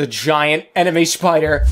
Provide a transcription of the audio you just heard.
the giant enemy spider.